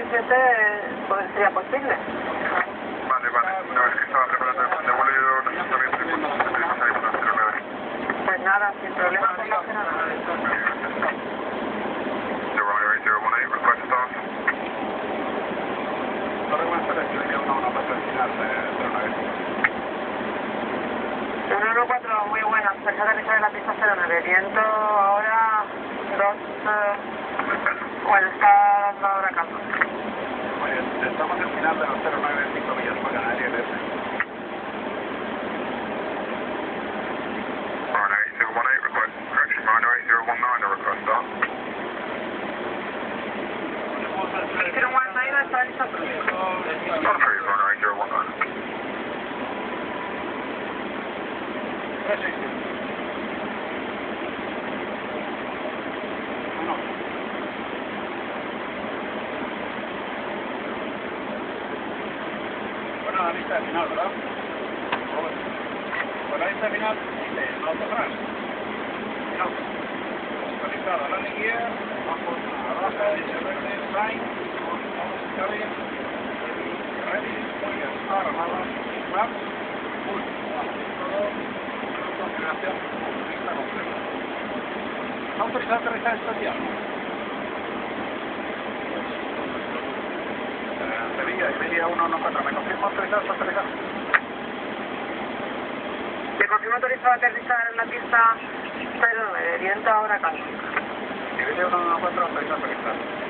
17 pues, posible. Vale, vale. No, es que estaba preparando el plan de vuelo y yo las Pues nada, sin problema. No, no, no, muy buena, se ahora 2, uh, eh, está dando final de los 095 millas para Canarias. Bueno, de final, ¿verdad? Lista de final dice autofras. No. Actualizada la gear, bajo raza, dice verde, sign, bien. Ready, ahora nada, map, full. Todo, configuración, lista completa. ¿Está autorizado a aterrizar esta Sevilla, Iberia 114, ¿me confirma autorizado a aterrizar? Le confirmo autorizado a aterrizar en la pista 09. Viento ahora calma. Iberia 114, autorizado aterrizar.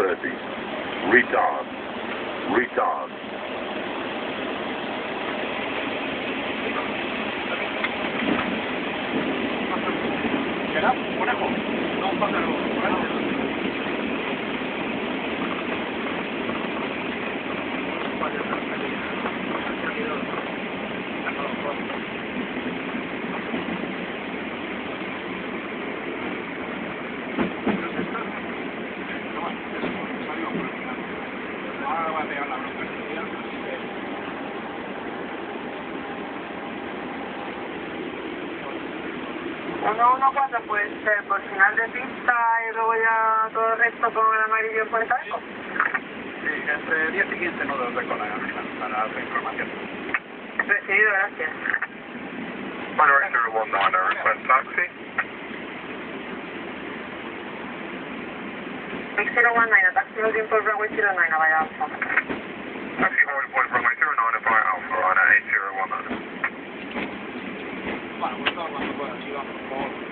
30. Retard. Retard. 1-1-4 puede ser por final de pista y luego ya todo el resto con el amarillo por el arco. Sí, entre 10 y 15 nudos de cola para la información. Recibido, gracias. One director 19, request taxi. 6019, taxi looking for runway 09, Alpha. Taxi hold for runway 09, Alpha, on 8019. 反，我上反，我把你拉到高了。